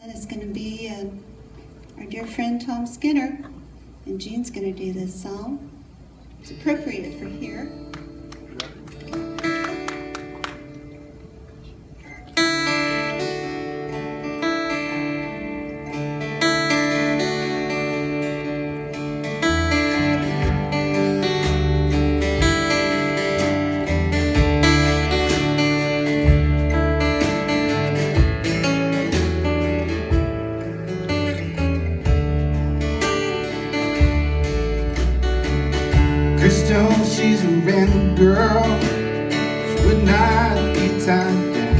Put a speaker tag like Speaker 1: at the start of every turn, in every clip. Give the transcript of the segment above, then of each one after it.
Speaker 1: And it's going to be uh, our dear friend Tom Skinner, and Gene's going to do this song. It's appropriate for here.
Speaker 2: Crystal, she's a random girl. She would not be tied down.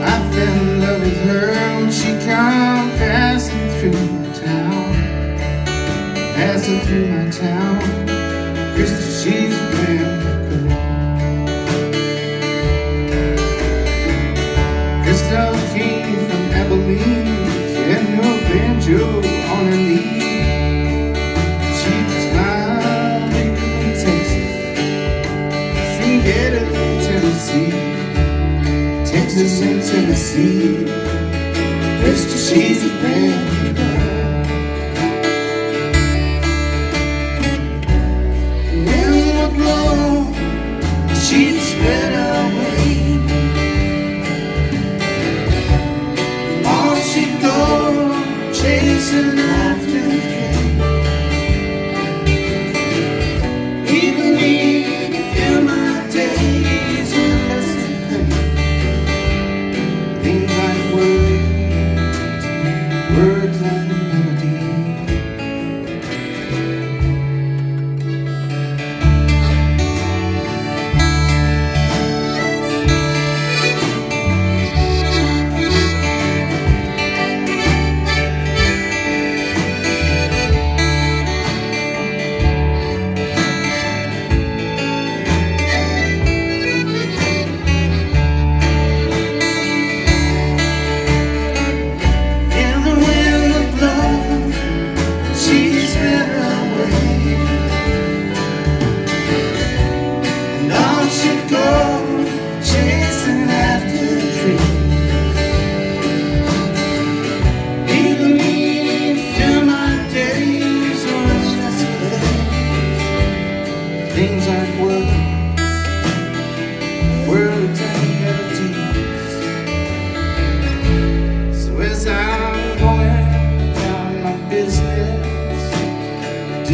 Speaker 2: I fell in love with her when she come passing through my town. Passing through my town. Crystal, she's a Get Tennessee, Texas and Tennessee. Mr. she's a friend.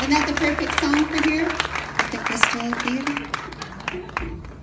Speaker 1: Isn't that the perfect song for here? At the Crystal Theater?